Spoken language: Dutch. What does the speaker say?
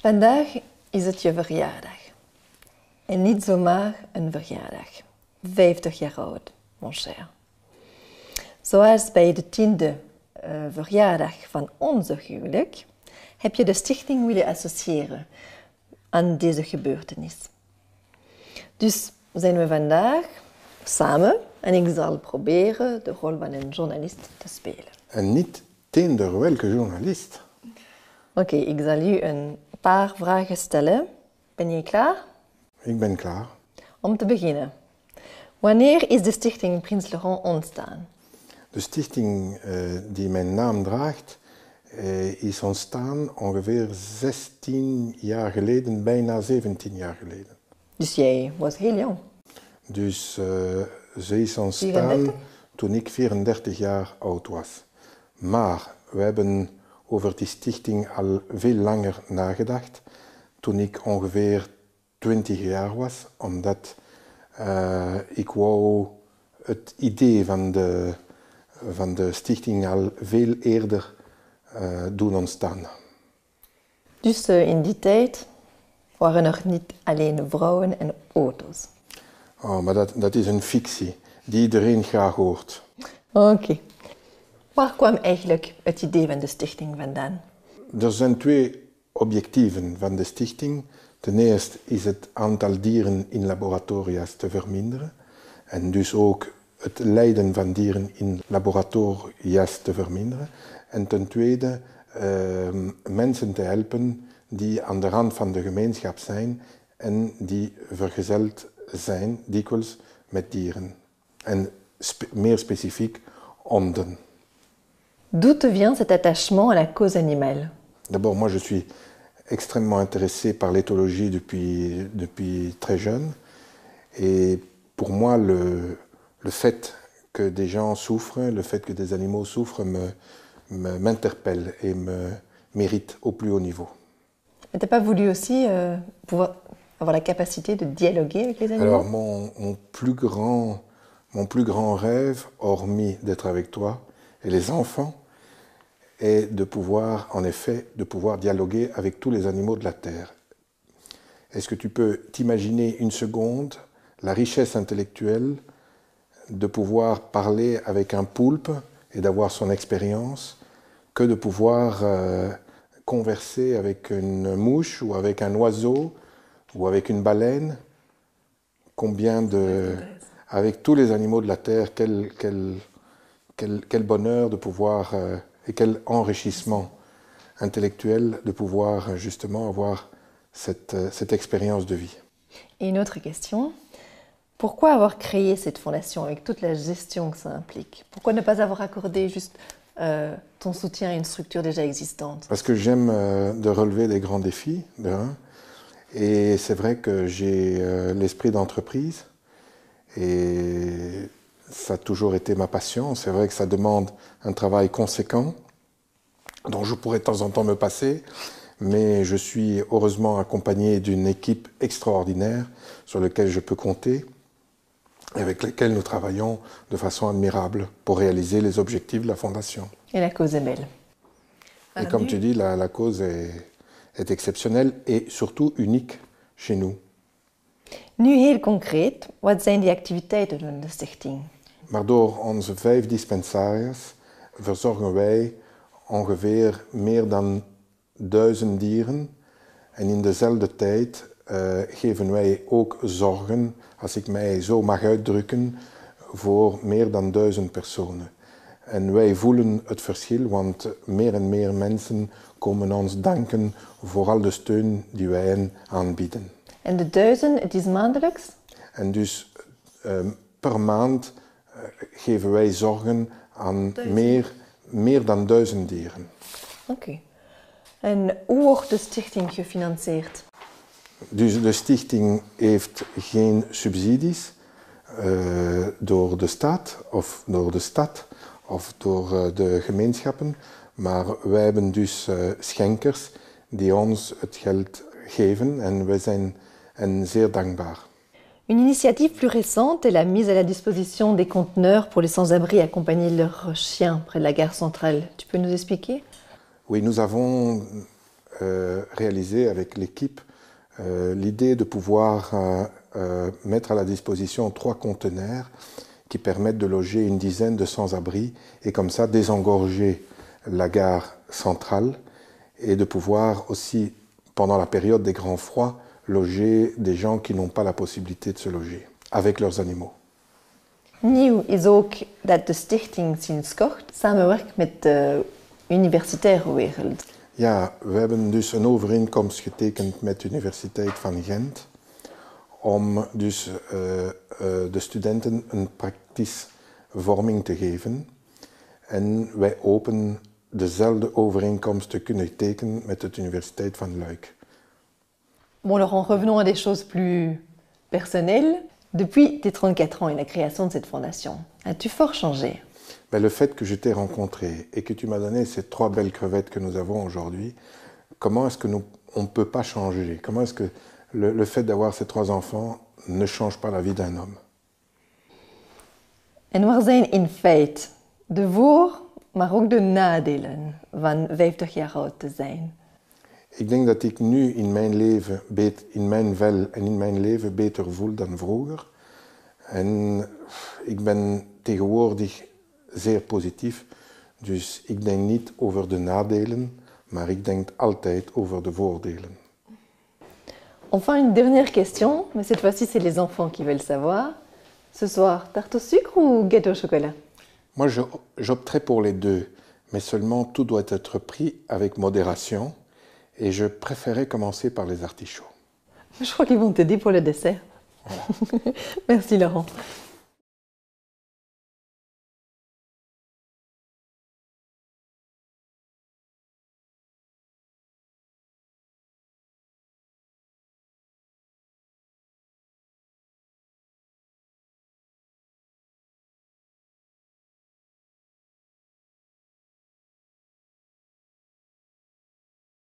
Vandaag is het je verjaardag. En niet zomaar een verjaardag. 50 jaar oud, mon cher. Zoals bij de tiende uh, verjaardag van onze huwelijk heb je de stichting willen associëren aan deze gebeurtenis. Dus zijn we vandaag samen en ik zal proberen de rol van een journalist te spelen. En niet teender welke journalist? Oké, okay, ik zal u een paar vragen stellen. Ben je klaar? Ik ben klaar. Om te beginnen. Wanneer is de stichting Prins Laurent ontstaan? De stichting uh, die mijn naam draagt uh, is ontstaan ongeveer 16 jaar geleden, bijna 17 jaar geleden. Dus jij was heel jong? Dus uh, ze is ontstaan 34? toen ik 34 jaar oud was. Maar we hebben over die stichting al veel langer nagedacht. Toen ik ongeveer 20 jaar was, omdat uh, ik wou het idee van de, van de stichting al veel eerder uh, doen ontstaan. Dus uh, in die tijd waren er niet alleen vrouwen en auto's? Oh, maar dat, dat is een fictie die iedereen graag hoort. Oké. Okay. Waar kwam eigenlijk het idee van de stichting vandaan? Er zijn twee objectieven van de stichting. Ten eerste is het aantal dieren in laboratoria's te verminderen en dus ook het lijden van dieren in laboratoria's te verminderen. En ten tweede uh, mensen te helpen die aan de rand van de gemeenschap zijn en die vergezeld zijn dikwijls met dieren. En meer specifiek honden. D'où te vient cet attachement à la cause animale? D'abord, moi je suis extrêmement intéressé par l'éthologie depuis, depuis très jeune. Et pour moi, le, le fait que des gens souffrent, le fait que des animaux souffrent m'interpelle me, et me mérite au plus haut niveau. Tu n'as pas voulu aussi euh, pouvoir avoir la capacité de dialoguer avec les animaux? Alors, mon, mon, plus grand, mon plus grand rêve, hormis d'être avec toi et les enfants, est de pouvoir, en effet, de pouvoir dialoguer avec tous les animaux de la Terre. Est-ce que tu peux t'imaginer une seconde la richesse intellectuelle de pouvoir parler avec un poulpe et d'avoir son expérience que de pouvoir euh, converser avec une mouche ou avec un oiseau ou avec une baleine? Combien de... Avec tous les animaux de la Terre, quel, quel, quel, quel bonheur de pouvoir... Euh, et quel enrichissement intellectuel de pouvoir justement avoir cette, cette expérience de vie. Et une autre question, pourquoi avoir créé cette fondation avec toute la gestion que ça implique? Pourquoi ne pas avoir accordé juste euh, ton soutien à une structure déjà existante? Parce que j'aime euh, de relever des grands défis, de un. Et c'est vrai que j'ai euh, l'esprit d'entreprise. Et ça a toujours été ma passion. C'est vrai que ça demande un travail conséquent, dont je pourrais de temps en temps me passer, mais je suis heureusement accompagné d'une équipe extraordinaire sur laquelle je peux compter et avec laquelle nous travaillons de façon admirable pour réaliser les objectifs de la Fondation. Et la cause est belle. Et comme tu dis, la, la cause est, est exceptionnelle et surtout unique chez nous. Nu heel concreet, wat zijn die activiteiten van de stichting? Maar door onze vijf dispensariërs verzorgen wij ongeveer meer dan duizend dieren. En in dezelfde tijd uh, geven wij ook zorgen, als ik mij zo mag uitdrukken, voor meer dan duizend personen. En wij voelen het verschil, want meer en meer mensen komen ons danken voor al de steun die wij hen aanbieden. En de duizend, het is maandelijks? En dus uh, per maand geven wij zorgen aan meer, meer dan duizend dieren. Oké. Okay. En hoe wordt de stichting gefinancierd? Dus de stichting heeft geen subsidies uh, door de staat of door de stad of door uh, de gemeenschappen, maar wij hebben dus uh, schenkers die ons het geld geven en wij zijn en zeer dankbaar. Une initiative plus récente est la mise à la disposition des conteneurs pour les sans-abri accompagner leurs chiens près de la gare centrale. Tu peux nous expliquer? Oui, nous avons euh, réalisé avec l'équipe euh, l'idée de pouvoir euh, mettre à la disposition trois conteneurs qui permettent de loger une dizaine de sans-abri et comme ça désengorger la gare centrale et de pouvoir aussi, pendant la période des grands froids, loger des gens qui n'ont pas la possibilité de se loger avec leurs animaux. Nieuw is ook dat de stichting sinds kort samenwerkt met de universitaire wereld. Ja, we hebben dus een overeenkomst getekend met de Universiteit van Gent om dus uh, uh, de studenten een praktische vorming te geven. En wij hopen dezelfde overeenkomst te kunnen tekenen met de Universiteit van Luik. Bon, alors en revenons à des choses plus personnelles. Depuis tes 34 ans et la création de cette fondation, as-tu fort changé? Ben, Le fait que je t'ai rencontré et que tu m'as donné ces trois belles crevettes que nous avons aujourd'hui, comment est-ce que nous, on ne peut pas changer? Comment est-ce que le, le fait d'avoir ces trois enfants ne change pas la vie d'un homme? En zijn in feite de voor, maar ook de nadelen van 50 jaar oud te zijn? Ik denk dat ik nu in mijn leven, bet- in mijn vel en in mijn leven beter voel dan vroeger. En ik ben tegenwoordig zeer positief. Dus ik denk niet over de nadelen, maar ik denk altijd over de voordelen. Enfin, une dernière question, mais cette fois-ci, c'est les enfants qui veulent savoir. Ce soir, tarte au sucre ou gâteau au chocolat Moi, j'opterais pour les deux, mais seulement tout doit être pris avec modération. Et je préférais commencer par les artichauts. Je crois qu'ils vont t'aider pour le dessert. Merci Laurent.